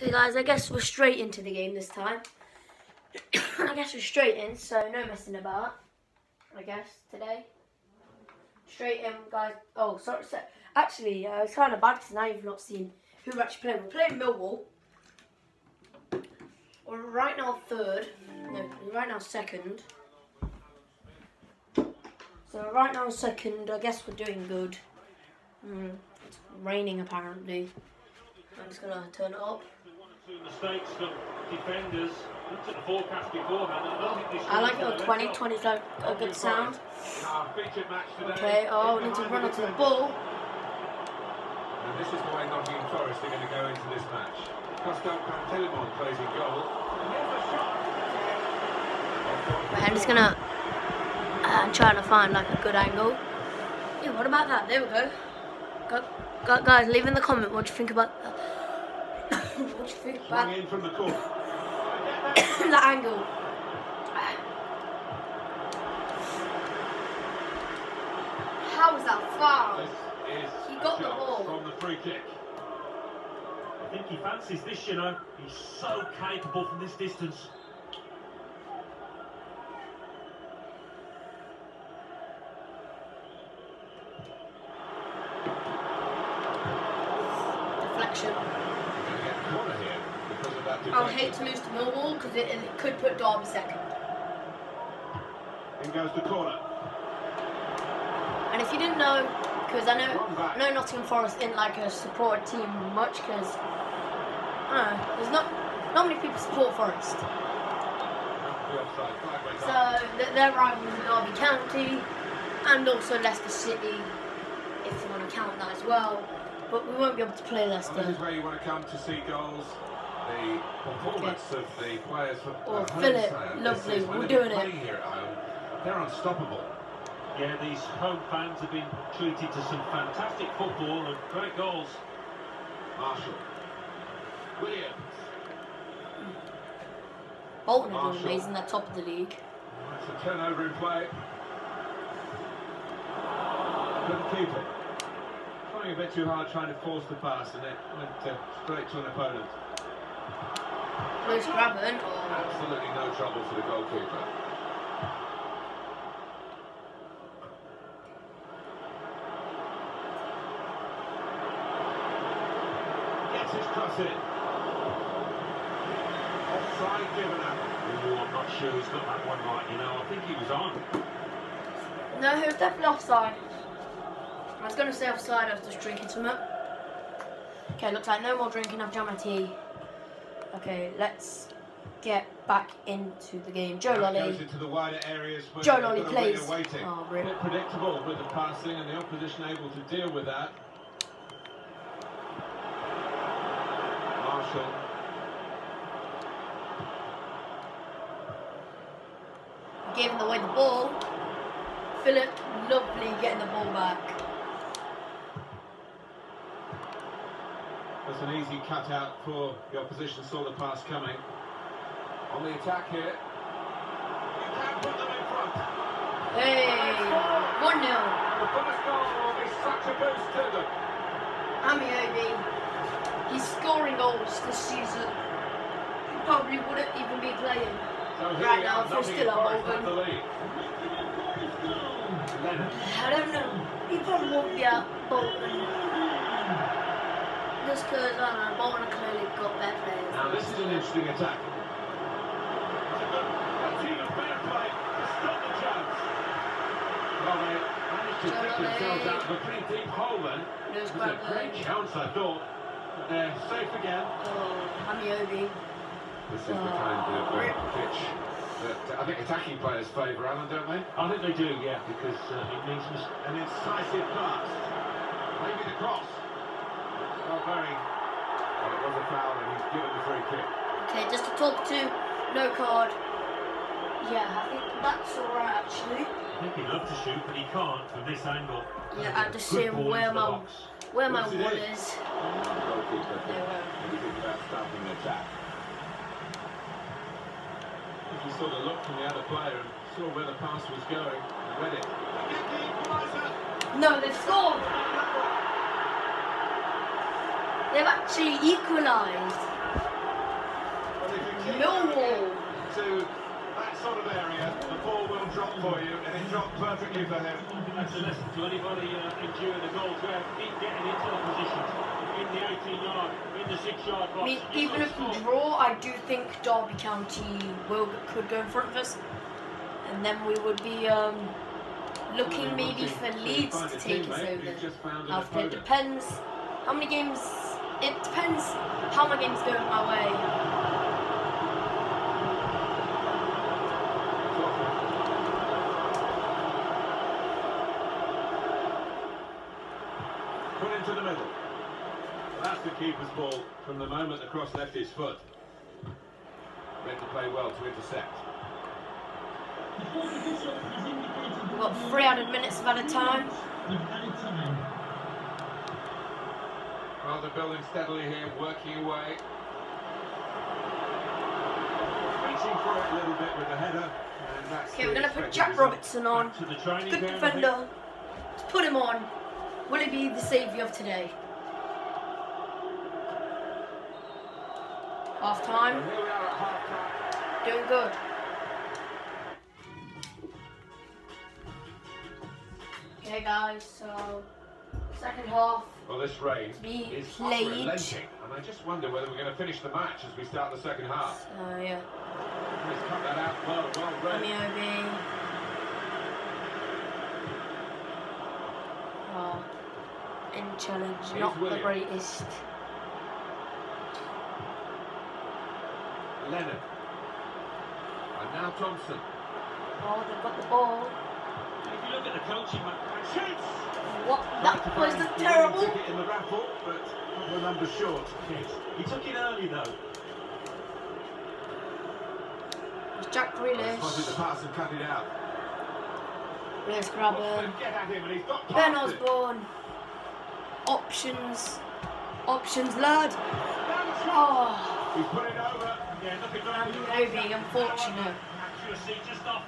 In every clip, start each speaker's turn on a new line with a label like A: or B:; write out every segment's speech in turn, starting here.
A: Okay guys, I guess we're straight into the game this time. I guess we're straight in, so no messing about. I guess, today. Straight in, guys. Oh, sorry. So, actually, uh, it's kind of bad because now you've not seen who we're actually playing. We're playing Millwall. We're right now third. No, right now second. So right now second. I guess we're doing good. Mm, it's raining apparently. I'm just gonna turn it up.
B: Mistakes from defenders. Looked at the forecast beforehand. I don't think they
A: I like it 20. 20 is like a good sound. Okay, oh, we need to run onto the ball.
C: And this is the way Nottingham Forest are going to go into this match. Costel Pantilimon plays in goal.
A: Right, I'm just gonna uh, trying to find like a good angle. Yeah, what about that? There we go. go, go guys, leave in the comment what you think about that. What you think about
C: in from the corner.
A: that angle. How was that foul? He got the ball.
C: From the free kick.
B: I think he fancies this, you know. He's so capable from this distance.
A: Deflection. I would hate to lose to Millwall because it, it could put Derby second.
C: In goes the corner.
A: And if you didn't know, because I know I know Nottingham Forest isn't like a support team much, because I don't know, there's not not many people support Forest.
C: The offside. Five ways
A: So
C: up.
A: th- their rivals are Derby County and also Leicester City, if you want to count that as well. But we won't be able to play
C: Well, this is where you want to come to see goals. The performance of the players for
A: Oh,
C: at home
A: Philip, lovely, we're doing it.
C: playing here at home. They're unstoppable.
B: Yeah, these home fans have been treated to some fantastic football and great goals.
C: Marshall. Williams.
A: Bolton are doing amazing, they're top of the league.
C: It's a turnover in play. Couldn't keep it. Trying a bit too hard, trying to force the pass, and it went uh, straight to an opponent.
A: Bruce Grabban, or
C: Absolutely no trouble for the goalkeeper. Gets his cross in. Offside given up.
B: Oh, I'm not sure he's got that one right, you know. I think he was on.
A: No, he was definitely offside. I was going to say outside, I was just drinking something. Okay, looks like no more drinking, I've done my tea. Okay, let's get back into the game. Joe Lolley.
C: Goes into the wider areas where
A: Joe Lolley
C: got a winger
A: plays.
C: Waiting.
A: Oh,
C: a bit predictable with the passing and the opposition able to deal with that. Marshall.
A: Giving away the ball. Philip, lovely getting the ball back.
C: That's an easy cutout for the opposition. Saw the pass coming. On the attack here. You can put them in front.
A: Hey, 1 0.
C: The first goal will be such a boost to them.
A: Ameobi. He's scoring goals this season. He probably wouldn't even be playing.
C: So here
A: Right now, if we're still at
C: Forest
A: Bolton.
C: have the lead. Leonard.
A: I don't know. He probably won't be at Bolton. Just because, I don't know, Bolton have clearly got better players.
C: Now this is an interesting attack. It's a good a team of fair play to stop the chance. Well, they managed to pick themselves out of a pretty deep hole then.
A: Lewis
C: It was a great
A: Bradley.
C: chance, I thought. But they're safe again.
A: Oh, Ameobi.
C: This is the kind of uh, pitch that uh, I think attacking players favour, Alan, don't they?
B: I think they do, yeah, because uh, it means
C: An incisive pass. Maybe the cross. Not very. Well, it was a foul and he's given the free kick.
A: Okay, just to talk to, no card. Yeah, I think that's alright actually.
B: I think he'd love to shoot, but he can't from this angle.
A: Yeah, I just
B: Good
A: see
B: ball
A: where my
B: box.
A: where my
C: Yes, it
A: wall
C: is.
A: is.
C: Goalkeeper.
A: Yeah, well.
C: When you think about stopping the attack. He sort of looked from the other player and saw where the pass was going and read it. Again, the equaliser.
A: No, they've scored. They've actually equalised. Millwall.
C: To that sort of area, the ball will drop for you, and it dropped perfectly for him.
B: That's a lesson to anybody uh, enduring the goal to keep getting into the position. In the 18 yard, in the 6 yard box.
A: I mean, even if we draw, I do think Derby County will could go in front of us, and then we would be. Um, looking maybe for Leeds to take us over. After it depends how many games it depends how my games go my way.
C: Put into the middle. That's the keeper's ball from the moment the cross left his foot. Read to play well to intercept.
A: We've got three added minutes of added time.
C: Well, they're building steadily here, working away. Reaching for it a little bit with the header. And that's
A: Okay, we're gonna put Jack. Robertson on.
B: The
A: Good
B: ground, I think.
A: defender. Let's put him on. Will he be the saviour of today? Half time.
C: here we are at half time.
A: Doing good. Okay, guys, so second half.
C: Well, this rain
A: be
C: is
A: played.
C: unrelenting, and I just wonder whether we're going to finish the match as we start the second half.
A: So, yeah.
C: He's cut that out well, well read.
A: Ameobi. Oh, in challenge,
C: Here's
A: not the greatest.
C: Lennon. And now Thompson.
A: Oh, they've got the ball.
B: If you look at the coaching, man, chance!
A: What?
C: Tried
A: That
C: to
A: was
C: find
A: the
C: the winning
A: terrible.
C: in the raffle, but a couple of numbers short.
B: Yes. He took it early though.
A: It's Jack
C: Spotted the
A: Grealish.
C: pass and cut it out.
A: Grabban.
C: to get at him, and he's got
A: Ben. Osborn. Options. Options, lad.
C: Now the shot.
A: Oh,
C: He's put it over.
B: Yeah, looking round.
A: Ameobi, unfortunate.
B: Accuracy just off.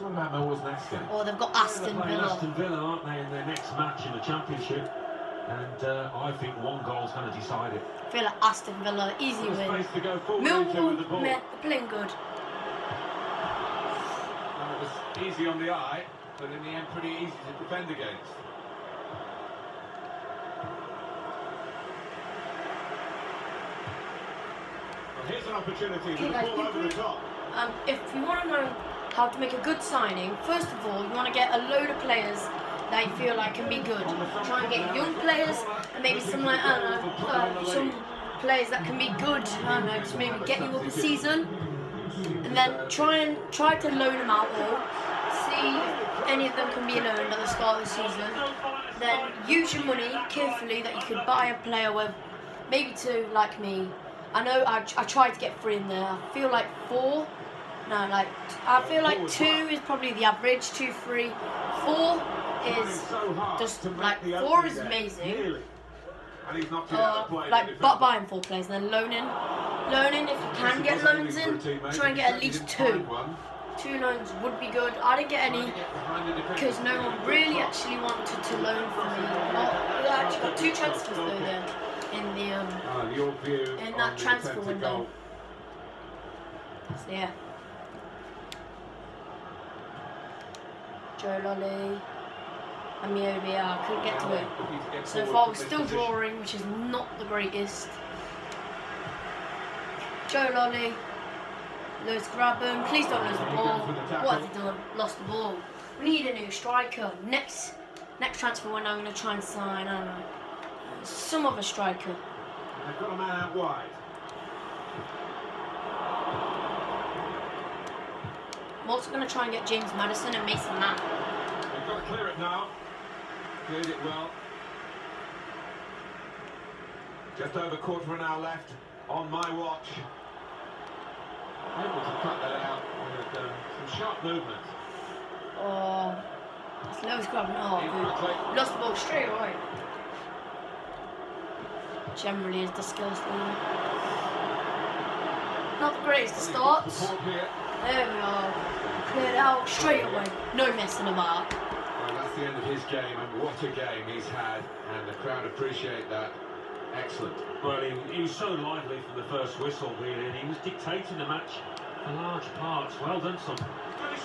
C: So what about Millwall's next game?
A: Oh, they've got Aston
B: playing
A: Villa.
B: Aston Villa, aren't they, in their next match in the Championship? And uh, I think one goal's going to decide it.
A: I feel like Aston Villa, easy win.
C: space to go forward into the
A: Millwall,
C: ball.
A: meh, playing good.
C: Well, it was easy on the eye, but in the end pretty easy to defend against. Well, here's an opportunity with the ball over the top.
A: Um, if you want to know how to make a good signing, first of all, you want to get a load of players that you feel like can be good. Try and get young players and maybe some like I don't know, uh, some players that can be good. I don't know, just maybe get you up a season, and then try and try to loan them out all. See if any of them can be loaned at the start of the season. Then use your money carefully that you could buy a player with, maybe two like me. I know I, I tried to get three in there. I feel like four. No, like I feel like two is probably the average. Two, three, four is just like four is amazing.
C: Nearly. And he's knocked it out
A: uh, like but buying four players and then loaning. Loaning if you can get loans in, try and get at least two. Two loans would be good. I didn't get any because no one really actually wanted to loan for me. I actually got two transfers though then in the um.
C: Ah,
A: In that transfer window. So yeah. Joe Lolley. Ameobi, I couldn't get to it.
C: To
A: So far we're still drawing, which is not the greatest. Joe Lolley. Lewis Grabban. Please don't lose the ball. What have they done? Lost the ball. We need a new striker. Next next transfer window I'm gonna try and sign, I don't know. Some other striker.
C: They've got a man out wide.
A: I'm also gonna try and get James Maddison and Mason Mount.
C: They've got to clear it now. Cleared it well. Just over quarter of an hour left on my watch. Able to cut that out with um, some sharp movement.
A: Oh, it's Lewis Grabban. Oh,
C: In
A: Lost the ball straight away. Generally is disgusting. Not the greatest of starts. There we are. Cleared out straight away. No messing about.
C: Well, that's the end of his game, and what a game he's had, and the crowd appreciate that. Excellent.
B: Well, he, he was so lively from the first whistle, really, and he was dictating the match for large parts. Well done, son.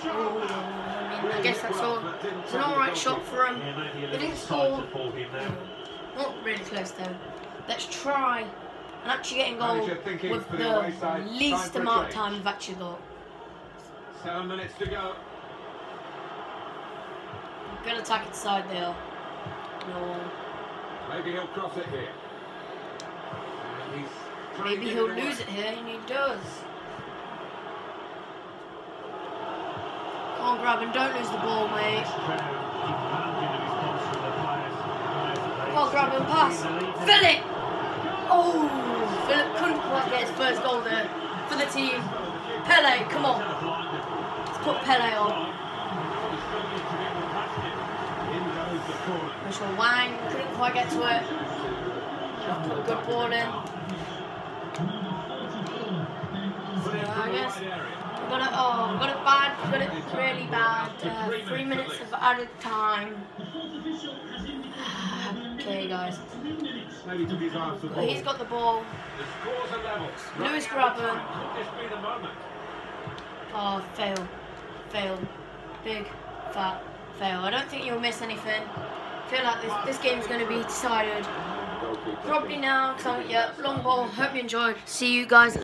A: Oh, I mean, I guess that's all. It's an alright shot for him.
B: Yeah, maybe a
A: didn't score.
B: tighter for him now.
A: Not really close though. Let's try and actually get in goal with
C: the
A: the
C: away side. Time
A: least amount of time we've actually got.
C: Seven minutes to go.
A: Good attack inside there. No.
C: Maybe he'll cross it here.
A: Maybe he'll lose it here, and he does. Come on, grab and don't lose the ball, mate.
B: This crowd demanding a response from the players.
A: Come on, grab and pass. Philip! Oh! Philip couldn't quite get his first goal there for the team. Pele, come on. Let's put Pele on. Mitchell Wang couldn't quite get to it. Put a good ball in. I guess. We got it. Oh, we got it bad. We got it really bad. Uh, three minutes of added time. Okay, guys.
C: Maybe took his eye off the ball.
A: He's got the ball.
C: The scores are level.
A: Lewis
C: Running
A: Grabban.
C: time. Could this be the moment?
A: Oh, fail. Fail. Big, fat fail. I don't think you'll miss anything. I feel like this, this game's going to be decided probably now. Cause I, yeah, long ball. Hope you enjoyed. See you guys